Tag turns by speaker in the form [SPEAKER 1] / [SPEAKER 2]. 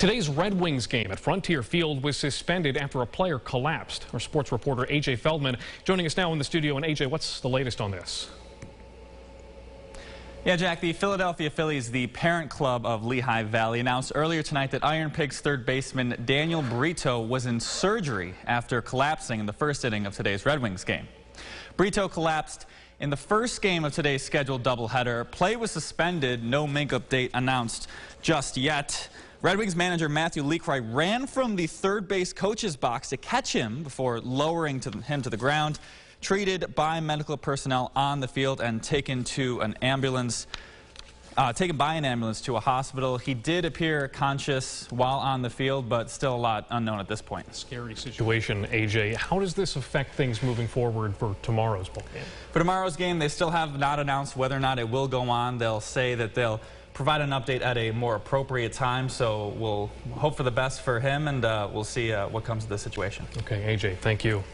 [SPEAKER 1] Today's Red Wings game at Frontier Field was suspended after a player collapsed. Our sports reporter AJ Feldman joining us now in the studio. And AJ, what's the latest on this?
[SPEAKER 2] Yeah, Jack, the Philadelphia Phillies, the parent club of Lehigh Valley, announced earlier tonight that Iron Pigs third baseman Daniel Brito was in surgery after collapsing in the first inning of today's Red Wings game. Brito collapsed in the first game of today's scheduled doubleheader. Play was suspended, no makeup date announced just yet. Red Wings manager Matthew Lecroy ran from the third base coach's box to catch him before lowering to him to the ground. Treated by medical personnel on the field and taken to an ambulance. Uh, taken by an ambulance to a hospital. He did appear conscious while on the field, but still a lot unknown at this point.
[SPEAKER 1] Scary situation, AJ. How does this affect things moving forward for tomorrow's ball game?
[SPEAKER 2] For tomorrow's game, they still have not announced whether or not it will go on. They'll say that they'll provide an update at a more appropriate time. So we'll hope for the best for him, and uh, we'll see uh, what comes of this situation.
[SPEAKER 1] Okay, AJ, thank you.